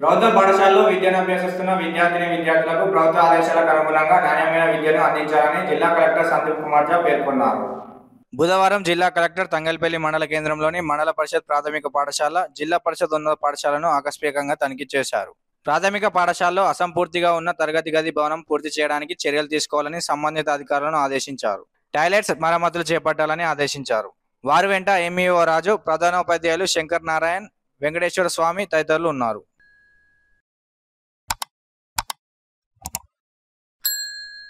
ప్రభుత్వ పాఠశాలలో విద్యను అభ్యసిస్తున్న విద్యార్థిని విద్యార్థులకు ప్రభుత్వ ఆదేశాలకు అనుగుణంగా నాణ్యమైన విద్యను అందించాలని జిల్లా కలెక్టర్ సందీప్ కుమార్ ఝా పేర్కొన్నారు. బుధవారం జిల్లా కలెక్టర్ తంగల్పల్లి మండల కేంద్రంలోని మండల పరిషత్ ప్రాథమిక పాఠశాల జిల్లా పరిషత్ ఉన్నత పాఠశాలను ఆకస్మికంగా తనిఖీ చేశారు. ప్రాథమిక పాఠశాలలో అసంపూర్తిగా ఉన్న తరగతి గది భవనం పూర్తి చేయడానికి చర్యలు తీసుకోవాలని సంబంధిత అధికారులను ఆదేశించారు. టాయిలెట్స్ మరమ్మతులు చేపట్టాలని ఆదేశించారు. వారి వెంట ఎంఈఓ రాజు ప్రధానోపాధ్యాయులు శంకర్ నారాయణ్ వెంకటేశ్వర స్వామి తదితరులు ఉన్నారు.